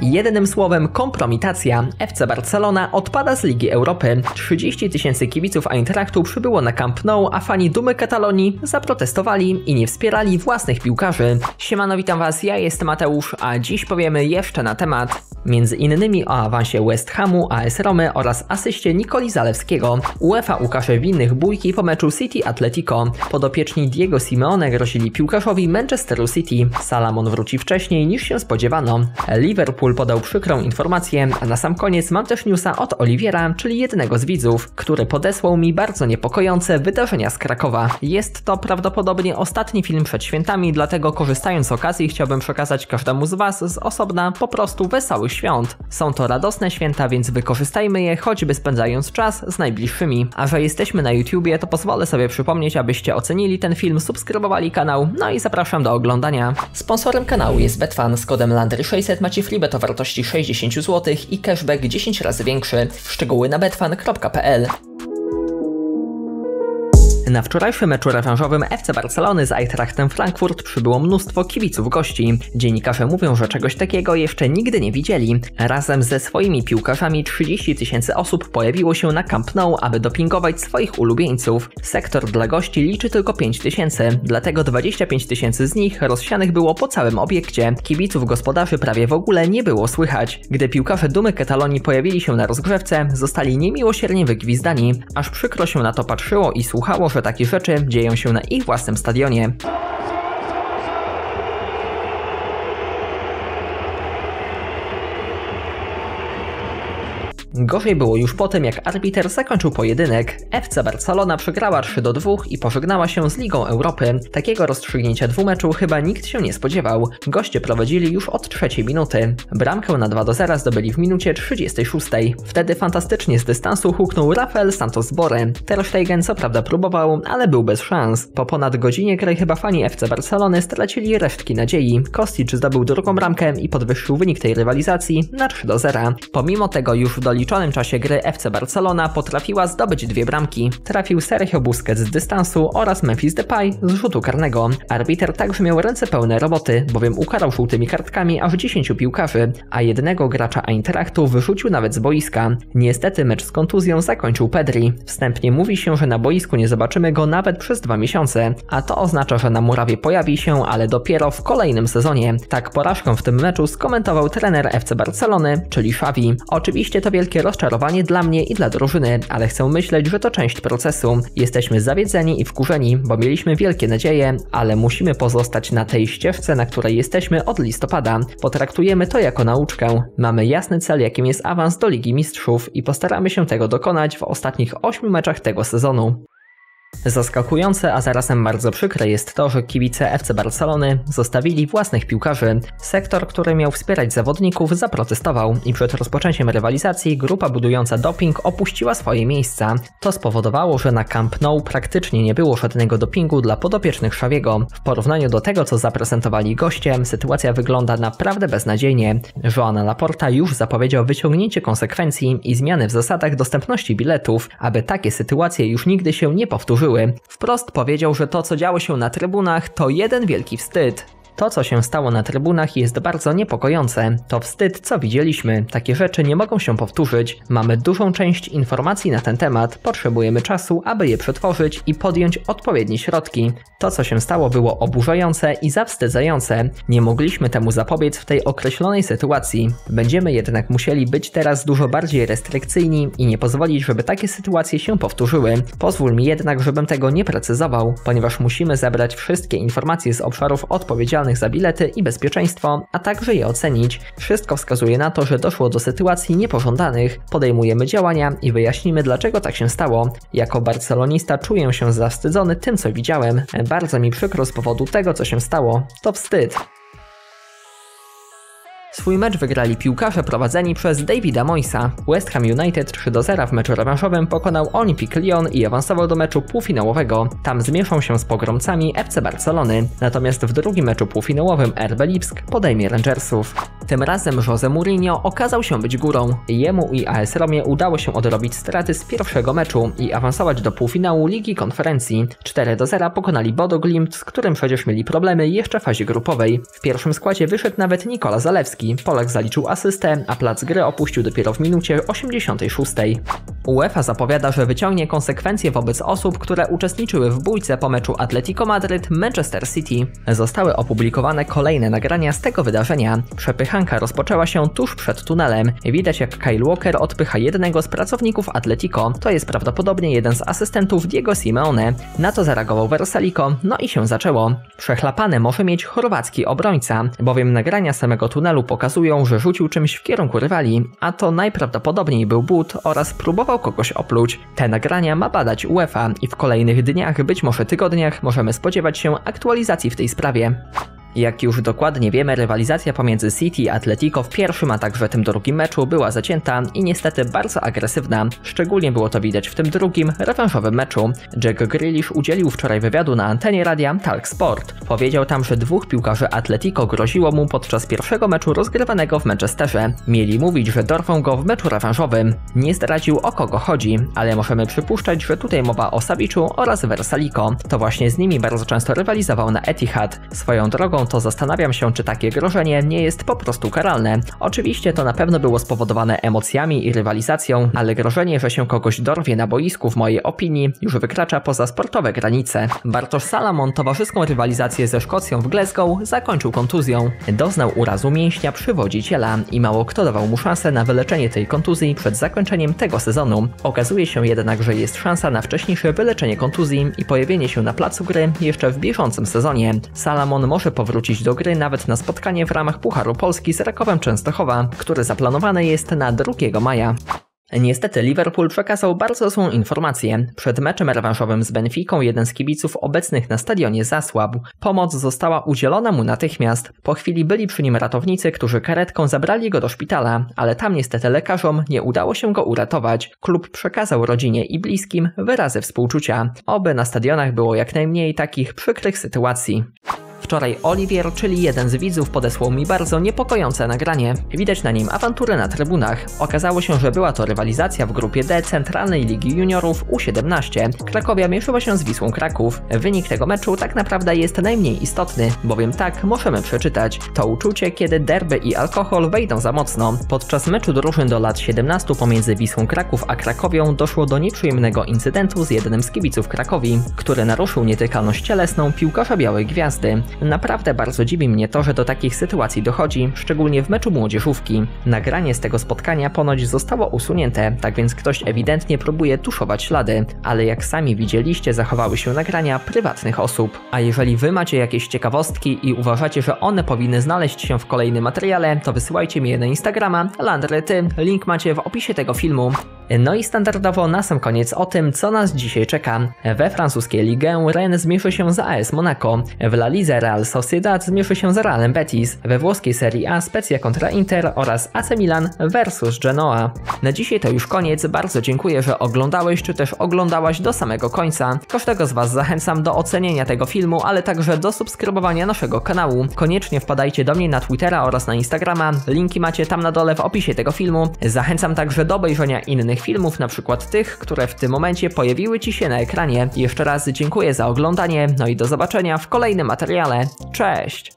Jednym słowem kompromitacja. FC Barcelona odpada z Ligi Europy. 30 tysięcy kibiców Eintrachtu przybyło na Camp Nou, a fani Dumy Katalonii zaprotestowali i nie wspierali własnych piłkarzy. Siemano, witam was, ja jestem Mateusz, a dziś powiemy jeszcze na temat między innymi o awansie West Hamu, AS Romy oraz asyście Nikoli Zalewskiego. UEFA ukaże winnych bójki po meczu City Atletico. Podopieczni Diego Simeone grozili piłkarzowi Manchesteru City. Salamon wróci wcześniej niż się spodziewano. Liverpool podał przykrą informację, a na sam koniec mam też newsa od Oliwiera, czyli jednego z widzów, który podesłał mi bardzo niepokojące wydarzenia z Krakowa. Jest to prawdopodobnie ostatni film przed świętami, dlatego korzystając z okazji chciałbym przekazać każdemu z Was z osobna po prostu wesołych świąt. Są to radosne święta, więc wykorzystajmy je, choćby spędzając czas z najbliższymi. A że jesteśmy na YouTubie, to pozwolę sobie przypomnieć, abyście ocenili ten film, subskrybowali kanał, no i zapraszam do oglądania. Sponsorem kanału jest Betfan. Z kodem Landry600 macie o wartości 60 zł i cashback 10 razy większy. Szczegóły na betfan.pl na wczorajszym meczu rewanżowym FC Barcelony z Eintrachtem Frankfurt przybyło mnóstwo kibiców gości. Dziennikarze mówią, że czegoś takiego jeszcze nigdy nie widzieli. Razem ze swoimi piłkarzami 30 tysięcy osób pojawiło się na Camp Nou, aby dopingować swoich ulubieńców. Sektor dla gości liczy tylko 5 tysięcy, dlatego 25 tysięcy z nich rozsianych było po całym obiekcie. Kibiców gospodarzy prawie w ogóle nie było słychać. Gdy piłkarze Dumy Katalonii pojawili się na rozgrzewce, zostali niemiłosiernie wygwizdani. Aż przykro się na to patrzyło i słuchało, że takie rzeczy dzieją się na ich własnym stadionie. Gorzej było już po tym, jak arbiter zakończył pojedynek. FC Barcelona przegrała 3 do 2 i pożegnała się z Ligą Europy. Takiego rozstrzygnięcia dwumeczu chyba nikt się nie spodziewał. Goście prowadzili już od trzeciej minuty. Bramkę na 2 do 0 zdobyli w minucie 36. Wtedy fantastycznie z dystansu huknął Rafael Santos Boré. Ter Stegen co prawda próbował, ale był bez szans. Po ponad godzinie gry chyba fani FC Barcelony stracili resztki nadziei. Kostic zdobył drugą bramkę i podwyższył wynik tej rywalizacji na 3 do 0. Pomimo tego już w doli doliczonym czasie gry FC Barcelona potrafiła zdobyć dwie bramki. Trafił Sergio Busquets z dystansu oraz Memphis Depay z rzutu karnego. Arbiter także miał ręce pełne roboty, bowiem ukarał żółtymi kartkami aż 10 piłkarzy, a jednego gracza Eintrachtu wyrzucił nawet z boiska. Niestety mecz z kontuzją zakończył Pedri. Wstępnie mówi się, że na boisku nie zobaczymy go nawet przez dwa miesiące, a to oznacza, że na murawie pojawi się, ale dopiero w kolejnym sezonie. Tak porażką w tym meczu skomentował trener FC Barcelony, czyli Xavi. Oczywiście to wielkie wielkie rozczarowanie dla mnie i dla drużyny, ale chcę myśleć, że to część procesu. Jesteśmy zawiedzeni i wkurzeni, bo mieliśmy wielkie nadzieje, ale musimy pozostać na tej ścieżce, na której jesteśmy od listopada. Potraktujemy to jako nauczkę. Mamy jasny cel, jakim jest awans do Ligi Mistrzów i postaramy się tego dokonać w ostatnich 8 meczach tego sezonu. Zaskakujące, a zarazem bardzo przykre jest to, że kibice FC Barcelony zostawili własnych piłkarzy. Sektor, który miał wspierać zawodników, zaprotestował i przed rozpoczęciem rywalizacji grupa budująca doping opuściła swoje miejsca. To spowodowało, że na Camp Nou praktycznie nie było żadnego dopingu dla podopiecznych Szawiego. W porównaniu do tego, co zaprezentowali goście, sytuacja wygląda naprawdę beznadziejnie. Joana Laporta już zapowiedział wyciągnięcie konsekwencji i zmiany w zasadach dostępności biletów, aby takie sytuacje już nigdy się nie powtórzyły Wprost powiedział, że to co działo się na trybunach to jeden wielki wstyd. To, co się stało na trybunach jest bardzo niepokojące. To wstyd, co widzieliśmy. Takie rzeczy nie mogą się powtórzyć. Mamy dużą część informacji na ten temat. Potrzebujemy czasu, aby je przetworzyć i podjąć odpowiednie środki. To, co się stało, było oburzające i zawstydzające. Nie mogliśmy temu zapobiec w tej określonej sytuacji. Będziemy jednak musieli być teraz dużo bardziej restrykcyjni i nie pozwolić, żeby takie sytuacje się powtórzyły. Pozwól mi jednak, żebym tego nie precyzował, ponieważ musimy zebrać wszystkie informacje z obszarów odpowiedzialnych za bilety i bezpieczeństwo, a także je ocenić. Wszystko wskazuje na to, że doszło do sytuacji niepożądanych. Podejmujemy działania i wyjaśnimy dlaczego tak się stało. Jako barcelonista czuję się zawstydzony tym co widziałem. Bardzo mi przykro z powodu tego co się stało. To wstyd. Swój mecz wygrali piłkarze prowadzeni przez Davida Moisa. West Ham United 3 do 0 w meczu rewanżowym pokonał Olympique Lyon i awansował do meczu półfinałowego. Tam zmieszą się z pogromcami FC Barcelony. Natomiast w drugim meczu półfinałowym RB Lipsk podejmie Rangersów. Tym razem Jose Mourinho okazał się być górą. Jemu i AS Romie udało się odrobić straty z pierwszego meczu i awansować do półfinału Ligi Konferencji. 4 do 0 pokonali Bodo Glimt, z którym przecież mieli problemy jeszcze w fazie grupowej. W pierwszym składzie wyszedł nawet Nikola Zalewski. Polak zaliczył asystę, a plac gry opuścił dopiero w minucie 86. UEFA zapowiada, że wyciągnie konsekwencje wobec osób, które uczestniczyły w bójce po meczu Atletico Madryt-Manchester City. Zostały opublikowane kolejne nagrania z tego wydarzenia. Przepychanka rozpoczęła się tuż przed tunelem. Widać jak Kyle Walker odpycha jednego z pracowników Atletico. To jest prawdopodobnie jeden z asystentów Diego Simeone. Na to zareagował Versalico, no i się zaczęło. Przechlapane może mieć chorwacki obrońca, bowiem nagrania samego tunelu pokazują, że rzucił czymś w kierunku rywali, a to najprawdopodobniej był but oraz próbował kogoś opluć. Te nagrania ma badać UEFA i w kolejnych dniach, być może tygodniach, możemy spodziewać się aktualizacji w tej sprawie. Jak już dokładnie wiemy, rywalizacja pomiędzy City i Atletico w pierwszym, a także tym drugim meczu była zacięta i niestety bardzo agresywna. Szczególnie było to widać w tym drugim, rewanżowym meczu. Jack Grealish udzielił wczoraj wywiadu na antenie radia Talk Sport. Powiedział tam, że dwóch piłkarzy Atletico groziło mu podczas pierwszego meczu rozgrywanego w Manchesterze. Mieli mówić, że dorwą go w meczu rewanżowym. Nie zdradził o kogo chodzi, ale możemy przypuszczać, że tutaj mowa o Sabiczu oraz Versalico. To właśnie z nimi bardzo często rywalizował na Etihad. Swoją drogą to zastanawiam się, czy takie grożenie nie jest po prostu karalne. Oczywiście to na pewno było spowodowane emocjami i rywalizacją, ale grożenie, że się kogoś dorwie na boisku w mojej opinii już wykracza poza sportowe granice. Bartosz Salamon towarzyską rywalizację ze Szkocją w Glasgow zakończył kontuzją. Doznał urazu mięśnia przywodziciela i mało kto dawał mu szansę na wyleczenie tej kontuzji przed zakończeniem tego sezonu. Okazuje się jednak, że jest szansa na wcześniejsze wyleczenie kontuzji i pojawienie się na placu gry jeszcze w bieżącym sezonie. Salamon może powrócić wrócić do gry nawet na spotkanie w ramach Pucharu Polski z Rakowem Częstochowa, które zaplanowane jest na 2 maja. Niestety Liverpool przekazał bardzo złą informację. Przed meczem rewanżowym z Benficą jeden z kibiców obecnych na stadionie zasłabł. Pomoc została udzielona mu natychmiast. Po chwili byli przy nim ratownicy, którzy karetką zabrali go do szpitala, ale tam niestety lekarzom nie udało się go uratować. Klub przekazał rodzinie i bliskim wyrazy współczucia. Oby na stadionach było jak najmniej takich przykrych sytuacji. Wczoraj Olivier, czyli jeden z widzów, podesłał mi bardzo niepokojące nagranie. Widać na nim awanturę na trybunach. Okazało się, że była to rywalizacja w grupie D Centralnej Ligi Juniorów U17. Krakowia mierzyła się z Wisłą Kraków. Wynik tego meczu tak naprawdę jest najmniej istotny, bowiem tak możemy przeczytać. To uczucie, kiedy derby i alkohol wejdą za mocno. Podczas meczu drużyn do lat 17 pomiędzy Wisłą Kraków a Krakowią doszło do nieprzyjemnego incydentu z jednym z kibiców Krakowi, który naruszył nietykalność cielesną piłkarza Białej Gwiazdy. Naprawdę bardzo dziwi mnie to, że do takich sytuacji dochodzi, szczególnie w meczu młodzieżówki. Nagranie z tego spotkania ponoć zostało usunięte, tak więc ktoś ewidentnie próbuje tuszować ślady, ale jak sami widzieliście, zachowały się nagrania prywatnych osób. A jeżeli wy macie jakieś ciekawostki i uważacie, że one powinny znaleźć się w kolejnym materiale, to wysyłajcie mi je na Instagrama, Landrety, link macie w opisie tego filmu. No i standardowo na sam koniec o tym, co nas dzisiaj czeka. We francuskiej Ligue Rennes zmierzy się z AS Monaco, w La Lize Real Sociedad zmierzy się z Realem Betis, we włoskiej Serie A Specja kontra Inter oraz AC Milan versus Genoa. Na dzisiaj to już koniec, bardzo dziękuję, że oglądałeś czy też oglądałaś do samego końca. Każdego z Was zachęcam do ocenienia tego filmu, ale także do subskrybowania naszego kanału. Koniecznie wpadajcie do mnie na Twittera oraz na Instagrama, linki macie tam na dole w opisie tego filmu. Zachęcam także do obejrzenia innych filmów, na przykład tych, które w tym momencie pojawiły Ci się na ekranie. Jeszcze raz dziękuję za oglądanie, no i do zobaczenia w kolejnym materiale. Cześć!